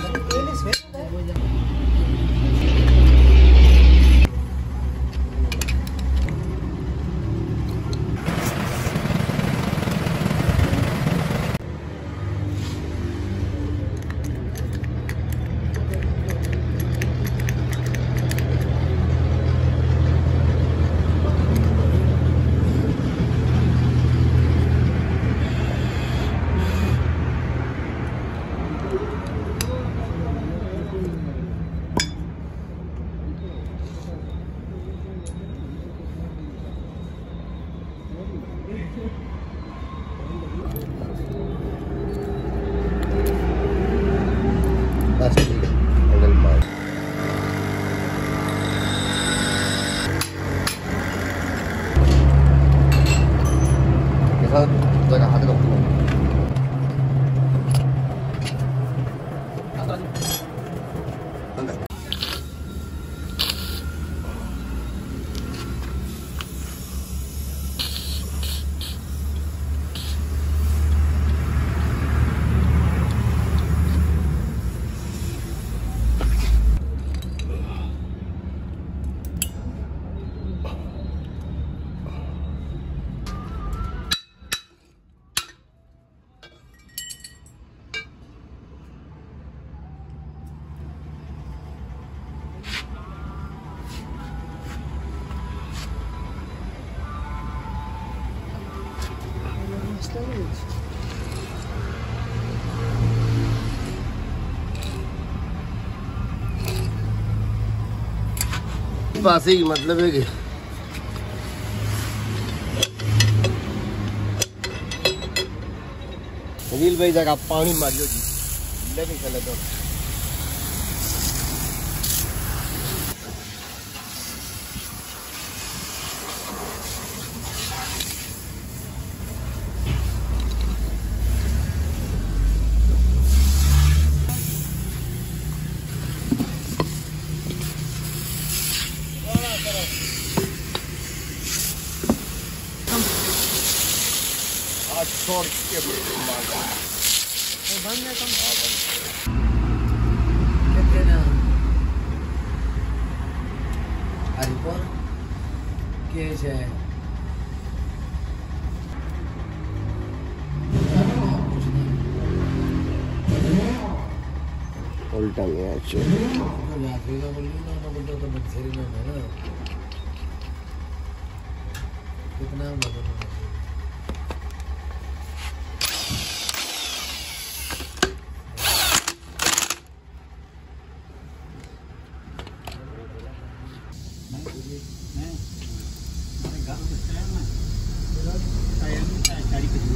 ते सुनना सुनना तुम 他在干啥 पास ही मतलब है कि। अनिल भाई जगह पानी मारियो जी। लेकिन चले तो। छोड़ के मार हरिपुर केस है उल्टा अच्छा कितना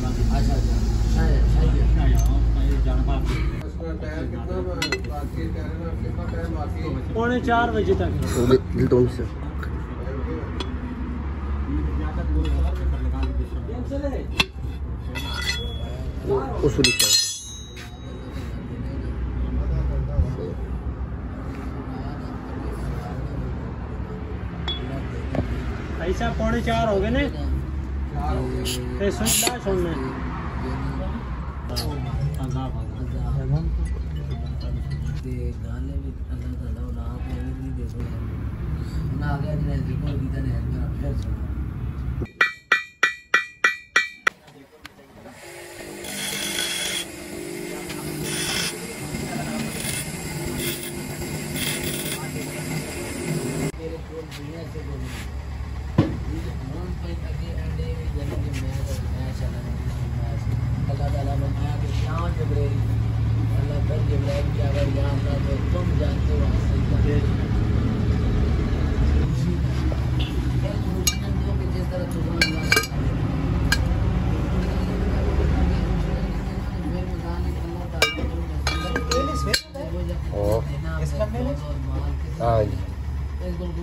अच्छा अच्छा पौने चार बजे तक। दिल से उस लिखा ऐसा पौने चार हो गए ने? ना आ गया जिन्हें देखो गीता ने मेरा फिर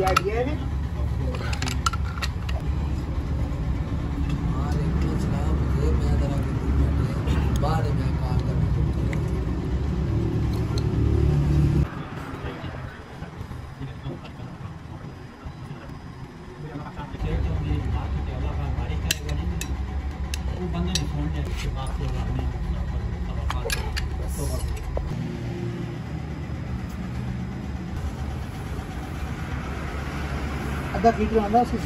the idea of it? बाद में ¿Anda aquí? ¿Anda así?